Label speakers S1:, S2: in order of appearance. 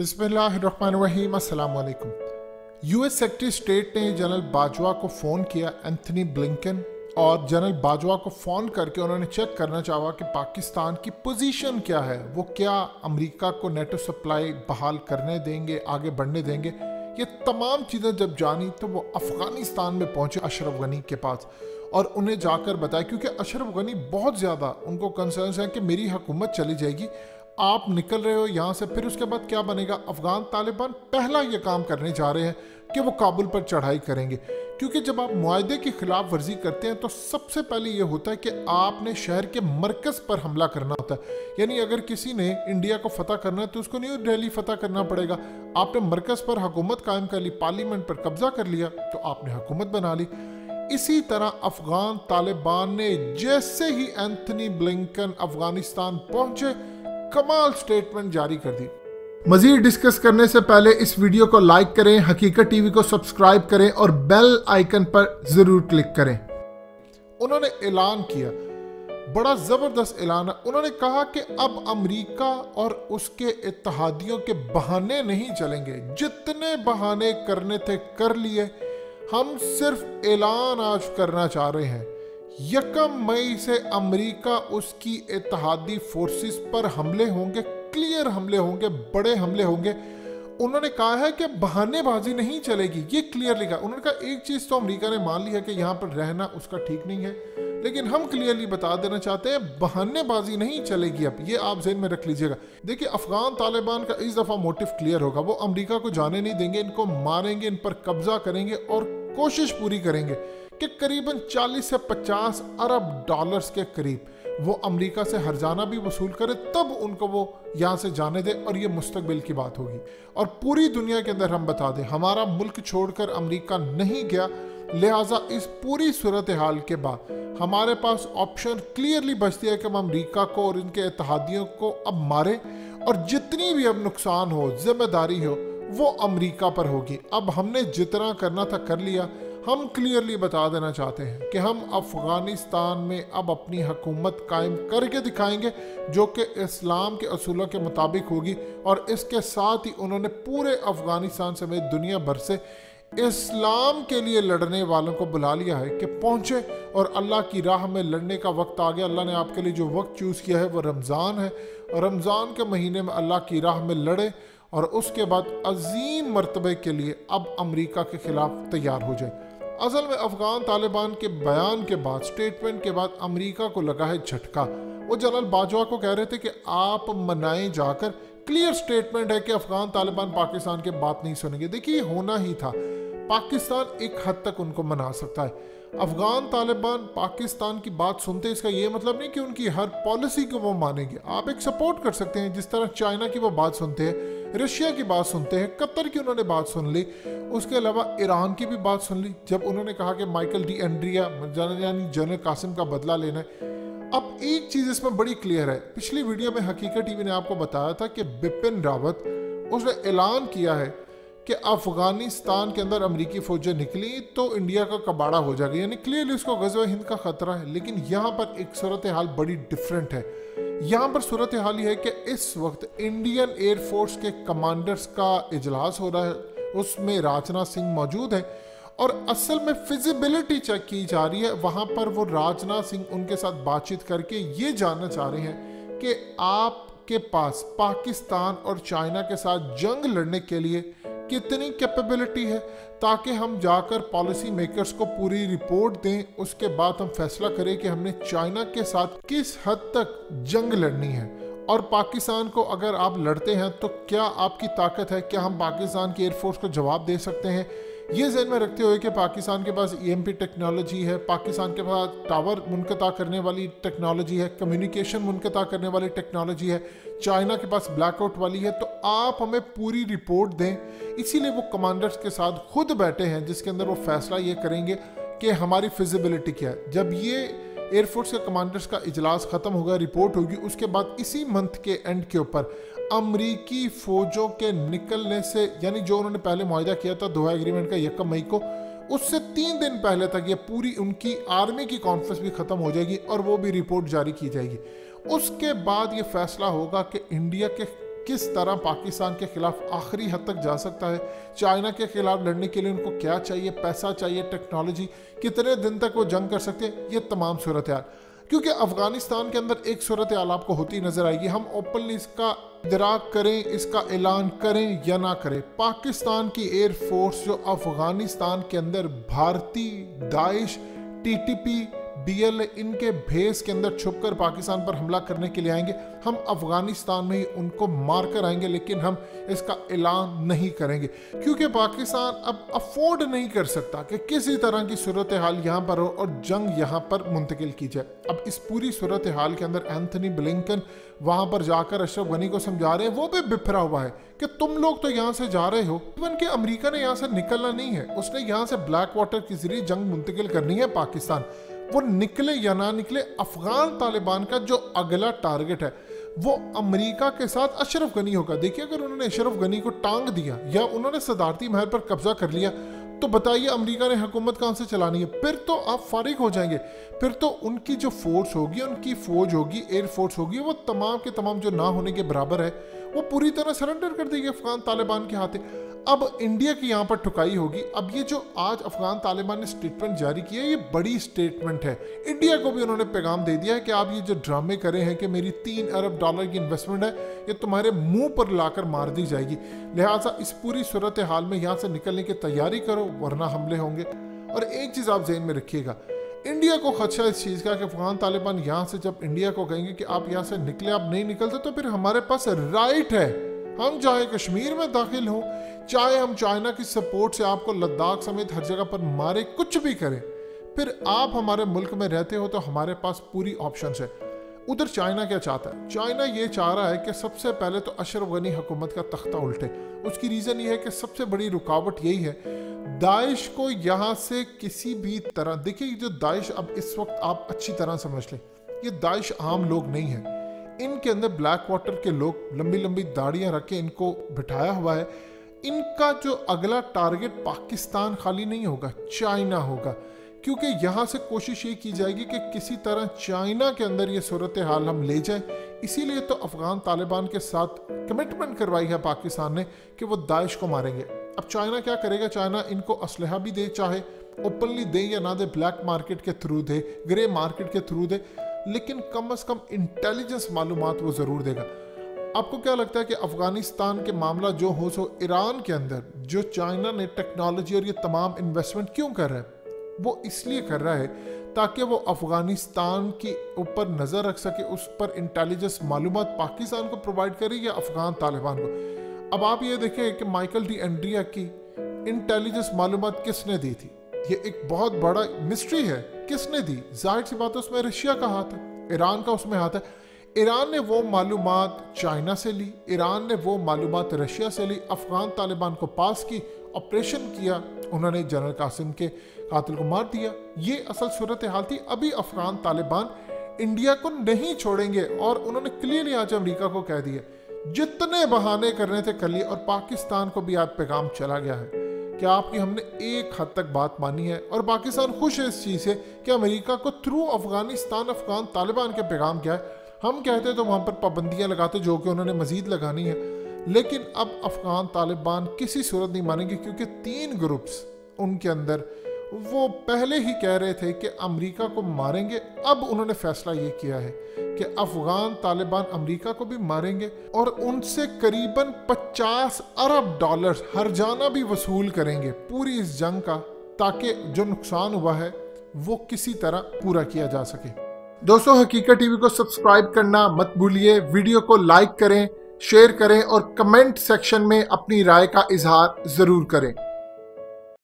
S1: अस्सलाम वालेकुम US secretary state ने जनरल बाजवा को फ़ोन किया एंथनी ब्लिंकन और जनरल बाजवा को फ़ोन करके उन्होंने चेक करना चाहा कि पाकिस्तान की पोजीशन क्या है, वो क्या अमेरिका को नेटो सप्लाई बहाल करने देंगे, आगे बढ़ने देंगे। ये तमाम चीज़ें जब जानी तो वो अफ़गानिस्तान में पहुँचे अशरफ गनी के पास और उन्हें जाकर बताया, क्योंकि अशरफ गनी बहुत ज़्यादा उनको कंसर्न है कि मेरी हुकूमत चली जाएगी। आप निकल रहे हो यहाँ से, फिर उसके बाद क्या बनेगा? अफगान तालिबान पहला ये काम करने जा रहे हैं कि वो काबुल पर चढ़ाई करेंगे। क्योंकि जब आप माहे की खिलाफ वर्जी करते हैं तो सबसे पहले ये होता है कि आपने शहर के मरकज़ पर हमला करना होता है। यानी अगर किसी ने इंडिया को फतह करना है तो उसको न्यू दिल्ली फतह करना पड़ेगा। आपने मरकज़ पर हुकूमत कायम कर ली, पार्लियामेंट पर कब्जा कर लिया तो आपने हुकूमत बना ली। इसी तरह अफगान तालिबान ने जैसे ही एंथनी ब्लिंकन अफ़गानिस्तान पहुँचे कमाल स्टेटमेंट जारी कर दी। मजीद डिस्कस करने से पहले इस वीडियो को लाइक करें, हकीकत टीवी को सब्सक्राइब करें और बेल आइकन पर ज़रूर क्लिक करें। उन्होंने ऐलान किया। बड़ा ज़बरदस्त ऐलान है। उन्होंने कहा कि अब अमेरिका और उसके इतिहादियों के बहाने नहीं चलेंगे। जितने बहाने करने थे कर लिए। हम सिर्फ़ ऐलान आज करना चाह रहे हैं। यकम मई से अमेरिका उसकी इतिहादी फोर्सेस पर हमले होंगे, क्लियर हमले होंगे, बड़े हमले होंगे। उन्होंने कहा है कि बहानेबाजी नहीं चलेगी, ये क्लियर लिखा उन्होंने कहा, एक चीज़ तो अमेरिका ने मान ली है कि यहाँ पर रहना उसका ठीक नहीं है, लेकिन हम क्लियरली बता देना चाहते हैं, बहानेबाजी नहीं चलेगी अब। ये आप जहन में रख लीजिएगा। देखिए, अफगान तालिबान का इस दफ़ा मोटिव क्लियर होगा। वो अमेरिका को जाने नहीं देंगे, इनको मारेंगे, इन पर कब्जा करेंगे और कोशिश पूरी करेंगे कि करीबन 40 से 50 अरब डॉलर्स के करीब वो अमेरिका से हरजाना भी वसूल करे, तब उनको वो यहाँ से जाने दे और ये मुस्तकबिल की बात होगी। और पूरी दुनिया के अंदर हम बता दें, हमारा मुल्क छोड़कर अमेरिका नहीं गया, लिहाजा इस पूरी सूरत हाल के बाद हमारे पास ऑप्शन क्लियरली बचती है कि हम अमरीका को और इनके इतिहादियों को अब मारें, और जितनी भी अब नुकसान हो, ज़िम्मेदारी हो वो अमरीका पर होगी। अब हमने जितना करना था, कर लिया। हम क्लियरली बता देना चाहते हैं कि हम अफ़गानिस्तान में अब अपनी हकूमत कायम करके दिखाएँगे, जो कि इस्लाम के असूलों के मुताबिक होगी और इसके साथ ही उन्होंने पूरे अफ़गानिस्तान समेत दुनिया भर से इस्लाम के लिए लड़ने वालों को बुला लिया है कि पहुँचे और अल्लाह की राह में लड़ने का वक्त आ गया। अल्लाह ने आपके लिए जो वक्त चूज़ किया है, वो रमज़ान है। और रमज़ान के महीने में अल्लाह की राह में लड़े और उसके बाद अजीम मरतबे के लिए अब अमेरिका के ख़िलाफ़ तैयार हो जाए। असल में अफगान तालिबान के बयान के बाद स्टेटमेंट के बाद अमेरिका को लगा है झटका। वो जनरल बाजवा को कह रहे थे कि आप मनाए जाकर। क्लियर स्टेटमेंट है कि अफगान तालिबान पाकिस्तान के बात नहीं सुनेंगे। देखिए होना ही था। पाकिस्तान एक हद तक उनको मना सकता है। अफगान तालिबान पाकिस्तान की बात सुनते इसका ये मतलब नहीं कि उनकी हर पॉलिसी को वो मानेंगे। आप एक सपोर्ट कर सकते हैं। जिस तरह चाइना की वो बात सुनते हैं रशिया की बात सुनते हैं, कतर की उन्होंने बात सुन ली। उसके अलावा ईरान की भी बात सुन ली, जब उन्होंने कहा कि माइकल डी एंड्रिया यानी जनरल कासिम का बदला लेना है। अब एक चीज़ इसमें बड़ी क्लियर है। पिछली वीडियो में हकीकत टीवी ने आपको बताया था कि बिपिन रावत, उसने ऐलान किया है कि अफ़गानिस्तान के अंदर अमरीकी फौजें निकली तो इंडिया का कबाड़ा हो जाएगा। यानी क्लियरली उसको गजवा हिंद का खतरा है, लेकिन यहाँ पर एक सूरत हाल बड़ी डिफरेंट है। यहाँ पर सूरत हाल है कि इस वक्त इंडियन एयरफोर्स के कमांडर्स का इजलास हो रहा है, उसमें राजनाथ सिंह मौजूद है और असल में फिजिबिलिटी चेक की जा रही है। वहाँ पर वो राजनाथ सिंह उनके साथ बातचीत करके ये जानना चाह रहे हैं कि आपके पास पाकिस्तान और चाइना के साथ जंग लड़ने के लिए कितनी कैपेबिलिटी है, ताकि हम जाकर पॉलिसी मेकर्स को पूरी रिपोर्ट दें, उसके बाद हम फैसला करें कि हमने चाइना के साथ किस हद तक जंग लड़नी है। और पाकिस्तान को अगर आप लड़ते हैं तो क्या आपकी ताकत है? क्या हम पाकिस्तान की एयरफोर्स को जवाब दे सकते हैं? ये जहन में रखते हुए कि पाकिस्तान के पास ई e टेक्नोलॉजी है, पाकिस्तान के पास टावर मुनकता करने वाली टेक्नोलॉजी है कम्युनिकेशन मुनकता करने वाली टेक्नोलॉजी है चाइना के पास ब्लैकआउट वाली है तो आप हमें पूरी रिपोर्ट दें। इसीलिए वो कमांडर्स के साथ खुद बैठे हैं, जिसके अंदर वो फैसला ये करेंगे कि हमारी फिजिबिलिटी क्या है। जब ये एयरफोर्स के कमांडर्स का इजलास ख़त्म होगा रिपोर्ट होगी। उसके बाद इसी मंथ के एंड के ऊपर अमरीकी फौजों के निकलने से, यानी जो उन्होंने पहले मुहिदा किया था, दोहा एग्रीमेंट का यकम मई को, उससे तीन दिन पहले तक ये पूरी उनकी आर्मी की कॉन्फ्रेंस भी ख़त्म हो जाएगी और वो भी रिपोर्ट जारी की जाएगी। उसके बाद ये फैसला होगा कि इंडिया के किस तरह पाकिस्तान के खिलाफ आखिरी हद तक जा सकता है? चाइना के खिलाफ लड़ने के लिए उनको क्या चाहिए? पैसा चाहिए? टेक्नोलॉजी कितने दिन तक वो जंग कर सकते हैं? ये तमाम सूरत हाल। क्योंकि अफ़गानिस्तान के अंदर एक सूरत हाल आपको होती नज़र आएगी। हम ओपनली इसका इदराक करें, इसका ऐलान करें या ना करें। पाकिस्तान की एयरफोर्स जो अफ़गानिस्तान के अंदर भारतीय दाइश टीटीपी बीएल इनके भेस के अंदर छुपकर पाकिस्तान पर हमला करने के लिए आएँगे। हम अफ़गानिस्तान में ही उनको मार कर आएँगे, लेकिन हम इसका ऐलान नहीं करेंगे। क्योंकि पाकिस्तान अब अफोर्ड नहीं कर सकता कि किसी तरह की सूरत हाल यहाँ पर हो और जंग यहाँ पर मुंतकिल की जाए। अब इस पूरी सूरत हाल के अंदर एंथनी ब्लिंकन वहाँ पर जाकर अशरफ गनी को समझा रहे हैं। वो भी बिफरा हुआ है कि तुम लोग तो यहाँ से जा रहे हो। इवन के अमेरिका ने यहाँ से निकलना नहीं है। उसने यहाँ से ब्लैक वाटर के ज़रिए जंग मुंतकिल करनी है पाकिस्तान। वो निकले या ना निकले अफगान तालिबान का जो अगला टारगेट है, वो अमेरिका के साथ अशरफ गनी होगा। देखिए, अगर उन्होंने अशरफ गनी को टांग दिया या उन्होंने सदारती महल पर कब्जा कर लिया तो बताइए अमेरिका ने हुकूमत कहाँ से चलानी है? फिर तो आप फारिग हो जाएँगे। फिर तो उनकी जो फोर्स होगी, उनकी फौज होगी, एयर फोर्स होगी, वो तमाम के तमाम जो ना होने के बराबर है, वो पूरी तरह सरेंडर कर देगी अफगान तालिबान के हाथे। अब इंडिया की यहाँ पर ठुकाई होगी। अब ये जो आज अफगान तालिबान ने स्टेटमेंट जारी किया है, ये बड़ी स्टेटमेंट है। इंडिया को भी उन्होंने पैगाम दे दिया है कि आप ये जो ड्रामे करे हैं कि मेरी तीन अरब डॉलर की इन्वेस्टमेंट है, ये तुम्हारे मुँह पर लाकर मार दी जाएगी। लिहाजा इस पूरी सूरत हाल में यहाँ से निकलने की तैयारी करो, वरना हमले होंगे। और एक चीज़ आप जहन में रखिएगा इंडिया को खदशा इस चीज़ का कि अफगान तालिबान यहाँ से जब इंडिया को कहेंगे कि आप यहाँ से निकले, आप नहीं निकलते तो फिर हमारे पास राइट है। हम चाहे कश्मीर में दाखिल हों, चाहे हम चाइना की सपोर्ट से आपको लद्दाख समेत हर जगह पर मारे कुछ भी करें, फिर आप हमारे मुल्क में रहते हो तो हमारे पास पूरी ऑप्शन है। उधर चाइना क्या चाहता है? चाइना ये चाह रहा है कि सबसे पहले तो अशरफ गनी हुकूमत का तख्ता उल्टे। उसकी रीज़न ये है कि सबसे बड़ी रुकावट यही है, दाइश को यहाँ से किसी भी तरह, देखिए जो दाइश अब इस वक्त आप अच्छी तरह समझ लें, ये दाइश आम लोग नहीं है। इनके अंदर ब्लैक वाटर के लोग लंबी लंबी दाढ़ियाँ रख के इनको बिठाया हुआ है। इनका जो अगला टारगेट पाकिस्तान खाली नहीं होगा, चाइना होगा। क्योंकि यहाँ से कोशिश ये की जाएगी कि किसी तरह चाइना के अंदर ये सूरत हाल हम ले जाएँ। इसीलिए तो अफगान तालिबान के साथ कमिटमेंट करवाई है पाकिस्तान ने कि वो दाइश को मारेंगे। अब चाइना क्या करेगा? चाइना इनको असलहा भी दे, चाहे ओपनली दे या ना दे ब्लैक मार्केट के थ्रू दे ग्रे मार्केट के थ्रू दे। लेकिन कम अज़ कम इंटेलिजेंस मालूम वो ज़रूर देगा। आपको क्या लगता है कि अफ़गानिस्तान के मामला जो हो, सो ईरान के अंदर, जो चाइना ने टेक्नोलॉजी और ये तमाम इन्वेस्टमेंट क्यों कर रहा है? वो इसलिए कर रहा है ताकि वो अफ़गानिस्तान के ऊपर नज़र रख सके, उस पर इंटेलिजेंस मालूम पाकिस्तान को प्रोवाइड करे या अफ़गान तालिबान को। अब आप ये देखें कि माइकल डी एंड्रिया की इंटेलिजेंस मालूम किसने दी थी? ये एक बहुत बड़ा मिस्ट्री है। किसने दी? ज़ाहिर सी बात है, उसमें रशिया का हाथ है, ईरान का उसमें हाथ है। ईरान ने वो मालूम चाइना से ली, ईरान ने वो मालूम रशिया से ली, अफगान तालिबान को पास की, ऑपरेशन किया, उन्होंने जनरल कासिम के कातिल को मार दिया। ये असल सूरत हाल थी। अभी अफगान तालिबान इंडिया को नहीं छोड़ेंगे और उन्होंने क्लियरली आज अमेरिका को कह दिया जितने बहाने करने थे कर लिए और पाकिस्तान को भी आज पैगाम चला गया है। क्या आपकी हमने एक हद तक बात मानी है? और पाकिस्तान खुश है इस चीज़ से कि अमेरिका को थ्रू अफ़गानिस्तान, अफगान तालिबान के पैगाम क्या है? हम कहते तो वहाँ पर पाबंदियाँ लगाते जो कि उन्होंने मजीद लगानी है। लेकिन अब अफगान तालिबान किसी सूरत नहीं मानेंगे क्योंकि तीन ग्रुप्स उनके अंदर वो पहले ही कह रहे थे कि अमेरिका को मारेंगे। अब उन्होंने फैसला ये किया है कि अफगान तालिबान अमेरिका को भी मारेंगे और उनसे करीबन 50 अरब डॉलर्स हर जाना भी वसूल करेंगे पूरी इस जंग का, ताकि जो नुकसान हुआ है, वो किसी तरह पूरा किया जा सके। दोस्तों, हकीकत टीवी को सब्सक्राइब करना मत भूलिए, वीडियो को लाइक करें, शेयर करें और कमेंट सेक्शन में अपनी राय का इजहार ज़रूर करें।